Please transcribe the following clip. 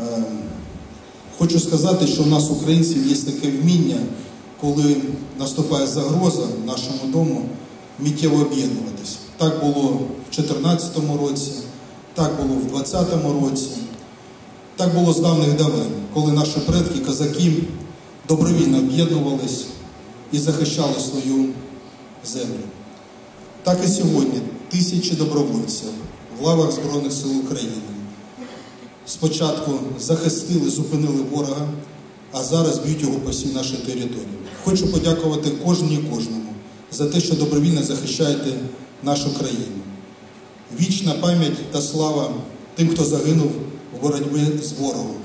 Е, Хочу сказати, що у нас, українців, є таке вміння, коли наступає загроза нашому дому, миттєво об'єднуватись. Так було в 2014 році, так було в 2020 році, так було з давних давен, коли наші предки, козаки, добровільно об'єднувались і захищали свою землю. Так і сьогодні тисячі добровольців в лавах Збройних сил України спочатку захистили, зупинили ворога, а зараз б'ють його по всій нашій території. Хочу подякувати кожній і кожному за те, що добровільно захищаєте нашу країну. Вічна пам'ять та слава тим, хто загинув в боротьбі з ворогом.